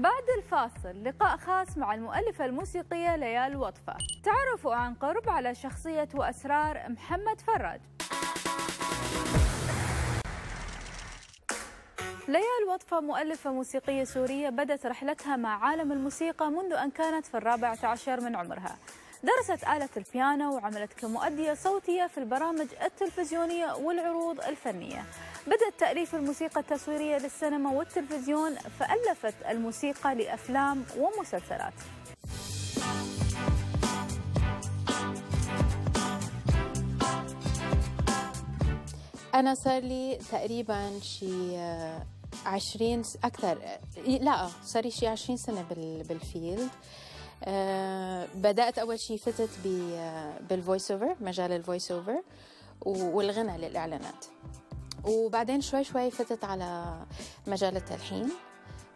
بعد الفاصل لقاء خاص مع المؤلفة الموسيقية ليال وطفة. تعرفوا عن قرب على شخصية وأسرار محمد فراج ليال وطفة مؤلفة موسيقية سورية بدت رحلتها مع عالم الموسيقى منذ أن كانت في الرابعة عشر من عمرها. درست آلة البيانو وعملت كمؤدية صوتية في البرامج التلفزيونية والعروض الفنية. بدأت تأليف الموسيقى التصويرية للسينما والتلفزيون فألفت الموسيقى لأفلام ومسلسلات. أنا صار لي تقريبا شي عشرين أكثر لا صار لي شي عشرين سنة بالفيلد. أه بدأت أول شيء فتت بال voice over مجال ال voice over والغنى للإعلانات. وبعدين شوي شوي فتت على مجال التلحين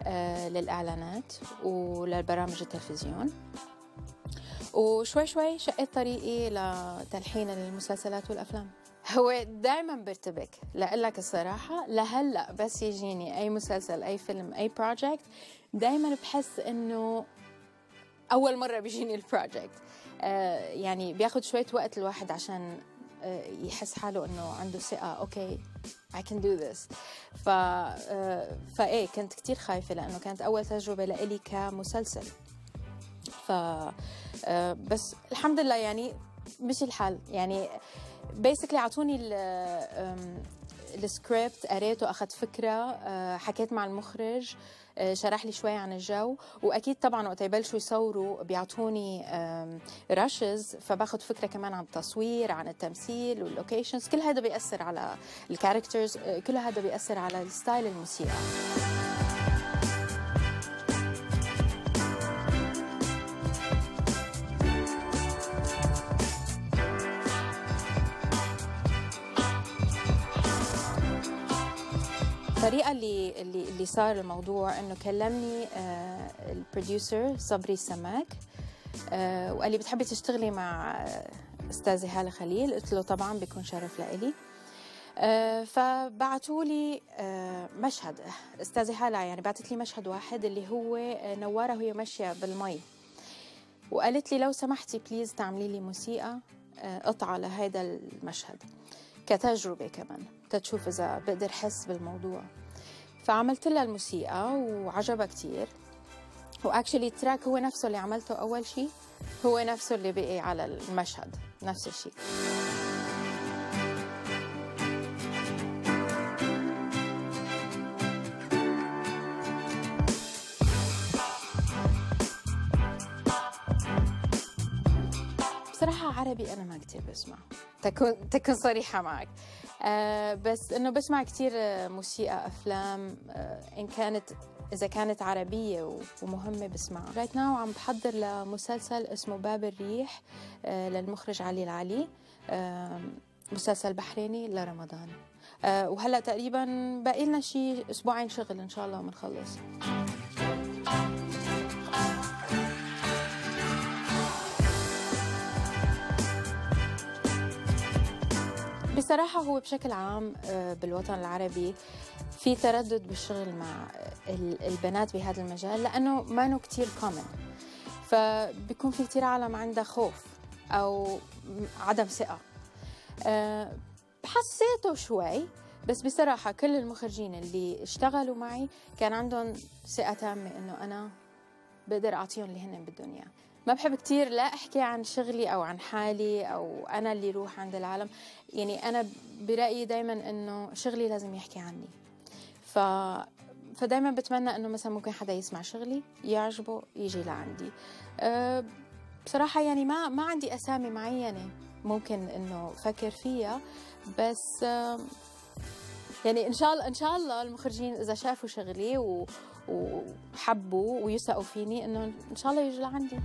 أه للإعلانات وللبرامج التلفزيون. وشوي شوي شقيت طريقي لتلحين المسلسلات والأفلام. هو دائما برتبك لك الصراحة لهلأ بس يجيني أي مسلسل أي فيلم أي project دائما بحس إنه أول مرة بيجيني ال project آه يعني بياخد شوية وقت الواحد عشان آه يحس حاله إنه عنده ثقة. okay I can do this. ف آه فإيه كنت كتير خايفة لأنه كانت أول تجربة لإلي كمسلسل. ف بس الحمد لله يعني مشي الحال يعني basically أعطوني السكريبت قريته أخذت فكرة حكيت مع المخرج. شرح لي شوي عن الجو. وأكيد طبعا وقت يبلشوا يصوروا بيعطوني rushes فباخذ فكرة كمان عن التصوير عن التمثيل وال locations كل هذا بيأثر على ال characters كل هذا بيأثر على ال style الموسيقى. الطريقة اللي اللي صار الموضوع إنه كلمني آه ال producer صبري السماك آه وقال لي بتحبي تشتغلي مع أستاذة هالة خليل؟ قلت له طبعا بيكون شرف لإلي. آه فبعتوا لي آه مشهد. أستاذة هالة يعني بعثت لي مشهد واحد اللي هو نوارة وهي ماشية بالمي. وقالت لي لو سمحتي please تعملي لي موسيقى آه قطعة لهذا المشهد. كتجربة كمان. تتشوف إذا بقدر حس بالموضوع. فعملت لها الموسيقى وعجبها كتير. واكشلي التراك هو نفسه اللي عملته أول شيء هو نفسه اللي بقي على المشهد نفس الشيء بصراحة عربي أنا ما كتير بسمع. تكون تكون صريحة معك. آه بس إنه بسمع كتير موسيقى أفلام آه إن كانت إذا كانت عربية ومهمة بسمعها. رايت ناو عم بحضر لمسلسل اسمه باب الريح آه للمخرج علي العلي آه مسلسل بحريني لرمضان. آه وهلأ تقريبا باقي لنا شي أسبوعين شغل إن شاء الله وبنخلص بصراحة هو بشكل عام بالوطن العربي في تردد بالشغل مع البنات بهذا المجال لأنه ما كتير كومن فبيكون في كتير عالم عندها خوف أو عدم ثقة. حسيته شوي بس بصراحة كل المخرجين اللي اشتغلوا معي كان عندهم ثقة تامة إنه أنا بقدر أعطيهم اللي هن بدهم إياه ما بحب كتير لا أحكي عن شغلي أو عن حالي أو أنا اللي روح عند العالم. يعني أنا برأيي دائما إنه شغلي لازم يحكي عني. ف فدايما بتمنى إنه مثلا ممكن حدا يسمع شغلي يعجبه يجي لعندي. أه بصراحة يعني ما ما عندي أسامي معينة ممكن إنه فكر فيها بس أه يعني إن شاء الله إن شاء الله المخرجين إذا شافوا شغلي. وحبوا ويثقوا فيني إنه إن شاء الله يجوا لعندي